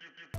you, you, you.